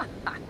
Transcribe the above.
哈哈。